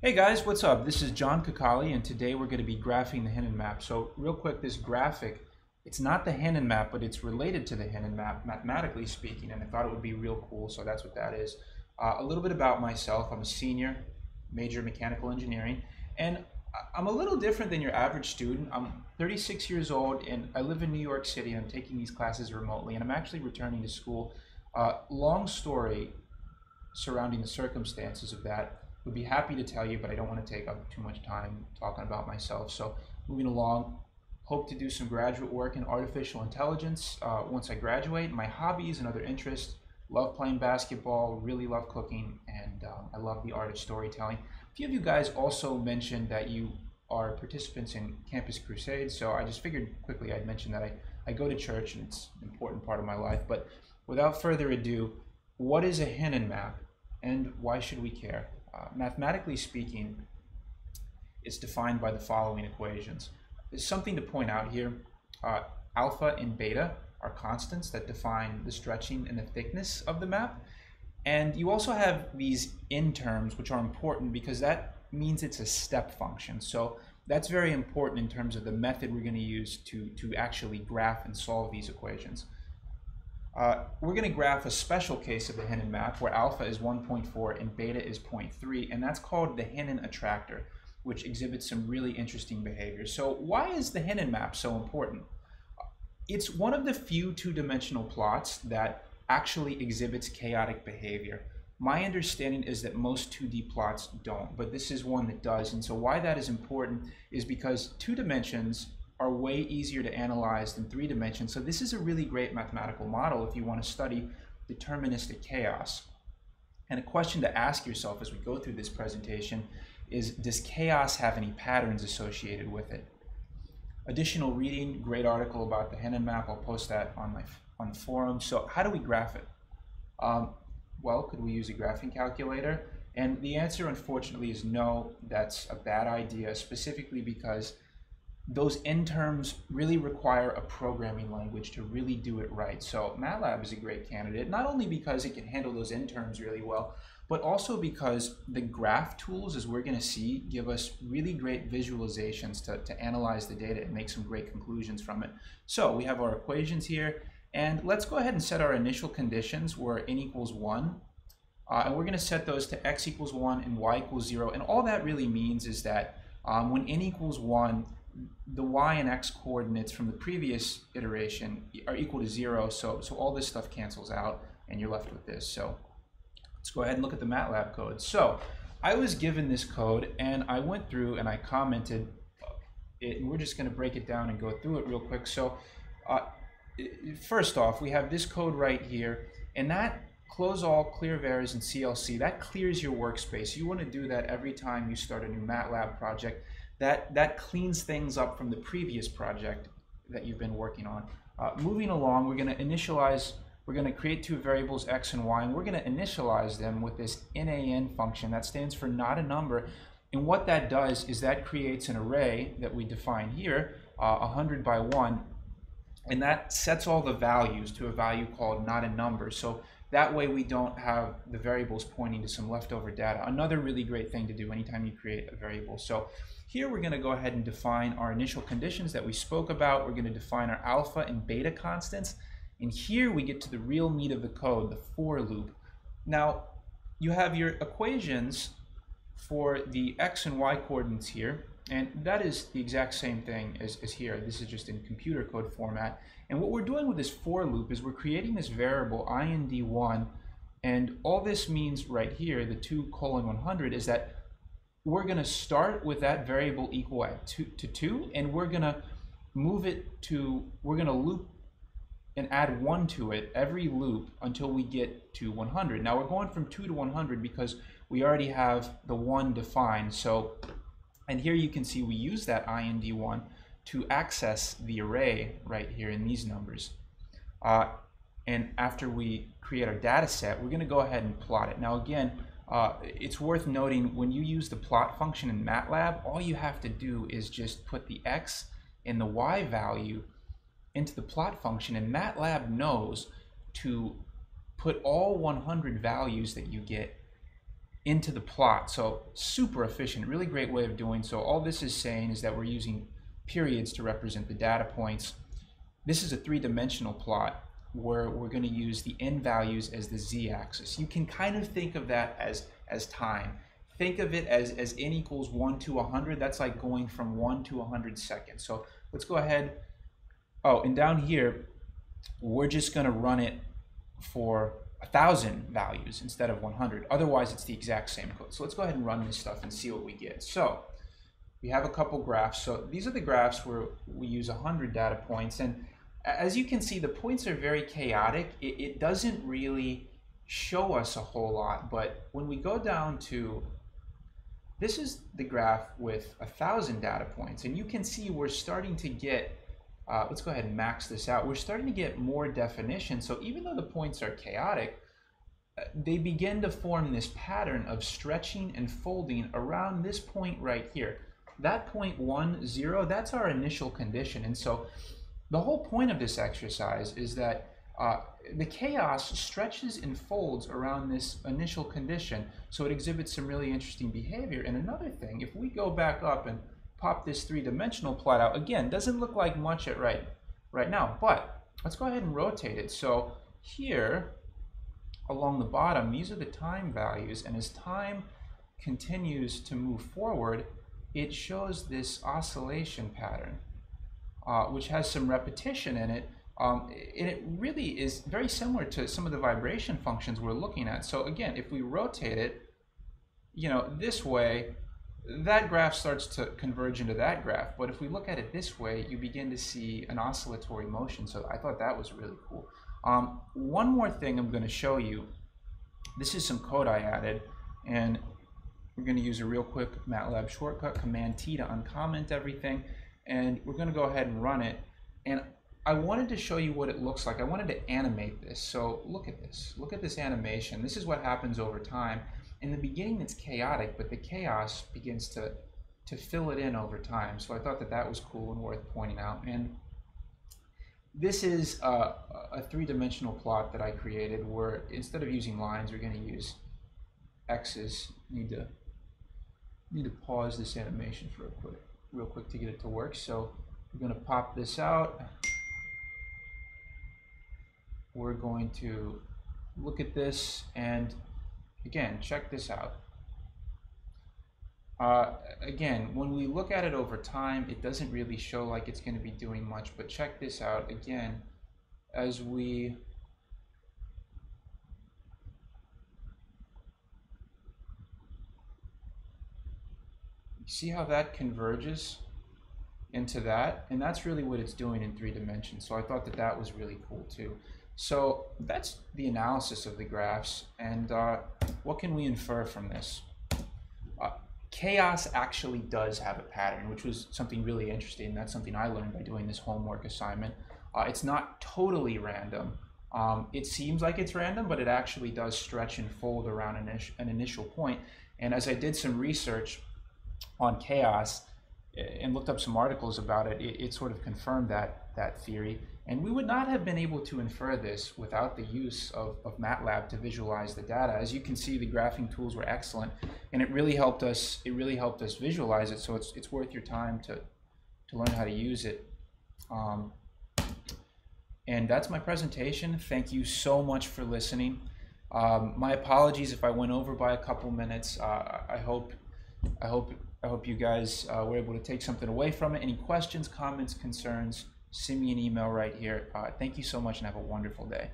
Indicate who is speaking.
Speaker 1: Hey guys, what's up? This is Jon Kakaley, and today we're going to be graphing the Henon map. So real quick, this graphic, it's not the Henon map, but it's related to the Henon map, mathematically speaking, and I thought it would be real cool, so that's what that is. Uh, a little bit about myself. I'm a senior, major mechanical engineering, and I'm a little different than your average student. I'm 36 years old, and I live in New York City, and I'm taking these classes remotely, and I'm actually returning to school. Uh, long story surrounding the circumstances of that would be happy to tell you, but I don't want to take up too much time talking about myself. So moving along, hope to do some graduate work in artificial intelligence uh, once I graduate. My hobbies and other interests, love playing basketball, really love cooking, and um, I love the art of storytelling. A few of you guys also mentioned that you are participants in Campus Crusade, so I just figured quickly I'd mention that I, I go to church and it's an important part of my life. But without further ado, what is a Henon map and why should we care? Uh, mathematically speaking, it's defined by the following equations. There's something to point out here. Uh, alpha and beta are constants that define the stretching and the thickness of the map. And you also have these n terms, which are important because that means it's a step function. So that's very important in terms of the method we're going to use to, to actually graph and solve these equations. Uh, we're going to graph a special case of the Henon map where alpha is 1.4 and beta is 0.3, and that's called the Henon attractor, which exhibits some really interesting behavior. So why is the Henon map so important? It's one of the few two-dimensional plots that actually exhibits chaotic behavior. My understanding is that most 2D plots don't, but this is one that does. And so why that is important is because two dimensions are way easier to analyze than three dimensions. So this is a really great mathematical model if you want to study deterministic chaos. And a question to ask yourself as we go through this presentation is, does chaos have any patterns associated with it? Additional reading, great article about the Henon map. I'll post that on my on the forum. So how do we graph it? Um, well, could we use a graphing calculator? And the answer, unfortunately, is no. That's a bad idea, specifically because those n terms really require a programming language to really do it right. So MATLAB is a great candidate, not only because it can handle those n terms really well, but also because the graph tools, as we're going to see, give us really great visualizations to, to analyze the data and make some great conclusions from it. So we have our equations here, and let's go ahead and set our initial conditions where n equals 1. Uh, and we're going to set those to x equals 1 and y equals 0. And all that really means is that um, when n equals 1, the y and x coordinates from the previous iteration are equal to zero, so, so all this stuff cancels out, and you're left with this. So let's go ahead and look at the MATLAB code. So I was given this code, and I went through and I commented it, and we're just going to break it down and go through it real quick. So uh, first off, we have this code right here, and that close all, clearvars, and CLC, that clears your workspace. You want to do that every time you start a new MATLAB project that, that cleans things up from the previous project that you've been working on. Uh, moving along, we're going to initialize, we're going to create two variables x and y, and we're going to initialize them with this nan function. That stands for not a number. And what that does is that creates an array that we define here, uh, 100 by 1, and that sets all the values to a value called not a number. So that way we don't have the variables pointing to some leftover data. Another really great thing to do anytime you create a variable. So here we're going to go ahead and define our initial conditions that we spoke about. We're going to define our alpha and beta constants. And here we get to the real meat of the code, the for loop. Now, you have your equations for the x and y coordinates here, and that is the exact same thing as, as here. This is just in computer code format. And what we're doing with this for loop is we're creating this variable ind1, and all this means right here, the 2 colon 100, is that we're going to start with that variable equal at two, to 2, and we're going to move it to, we're going to loop and add 1 to it every loop until we get to 100. Now we're going from 2 to 100 because we already have the 1 defined. So, and here you can see we use that IND1 to access the array right here in these numbers. Uh, and after we create our data set, we're going to go ahead and plot it. Now again, uh, it's worth noting when you use the plot function in MATLAB, all you have to do is just put the x and the y value into the plot function, and MATLAB knows to put all 100 values that you get into the plot. So super efficient, really great way of doing so. All this is saying is that we're using periods to represent the data points. This is a three-dimensional plot where we're going to use the n values as the z-axis. You can kind of think of that as, as time. Think of it as, as n equals 1 to 100. That's like going from 1 to 100 seconds. So let's go ahead. Oh, and down here, we're just going to run it for a thousand values instead of 100. Otherwise, it's the exact same code. So let's go ahead and run this stuff and see what we get. So we have a couple graphs. So these are the graphs where we use 100 data points. And as you can see, the points are very chaotic. It, it doesn't really show us a whole lot. But when we go down to, this is the graph with a thousand data points. And you can see we're starting to get uh, let's go ahead and max this out. We're starting to get more definition. So even though the points are chaotic, uh, they begin to form this pattern of stretching and folding around this point right here. That point one, zero, that's our initial condition. And so the whole point of this exercise is that uh, the chaos stretches and folds around this initial condition. So it exhibits some really interesting behavior. And another thing, if we go back up and pop this three-dimensional plot out. Again, doesn't look like much at right, right now, but let's go ahead and rotate it. So here, along the bottom, these are the time values, and as time continues to move forward, it shows this oscillation pattern, uh, which has some repetition in it, um, and it really is very similar to some of the vibration functions we're looking at. So again, if we rotate it, you know, this way, that graph starts to converge into that graph. But if we look at it this way, you begin to see an oscillatory motion. So I thought that was really cool. Um, one more thing I'm going to show you. This is some code I added. And we're going to use a real quick MATLAB shortcut, Command T to uncomment everything. And we're going to go ahead and run it. And I wanted to show you what it looks like. I wanted to animate this. So look at this. Look at this animation. This is what happens over time in the beginning it's chaotic, but the chaos begins to to fill it in over time. So I thought that that was cool and worth pointing out. And this is a, a three-dimensional plot that I created where instead of using lines, we're going to use x's. Need to need to pause this animation for a quick, real quick to get it to work. So we're going to pop this out. We're going to look at this and Again, check this out. Uh, again, when we look at it over time, it doesn't really show like it's going to be doing much, but check this out again as we see how that converges into that and that's really what it's doing in three dimensions so I thought that that was really cool too so that's the analysis of the graphs. And uh, what can we infer from this? Uh, chaos actually does have a pattern, which was something really interesting. That's something I learned by doing this homework assignment. Uh, it's not totally random. Um, it seems like it's random, but it actually does stretch and fold around an, an initial point. And as I did some research on chaos and looked up some articles about it, it, it sort of confirmed that, that theory. And we would not have been able to infer this without the use of, of MATLAB to visualize the data. As you can see, the graphing tools were excellent, and it really helped us. It really helped us visualize it. So it's it's worth your time to to learn how to use it. Um, and that's my presentation. Thank you so much for listening. Um, my apologies if I went over by a couple minutes. Uh, I hope I hope I hope you guys uh, were able to take something away from it. Any questions, comments, concerns? send me an email right here. Uh, thank you so much and have a wonderful day.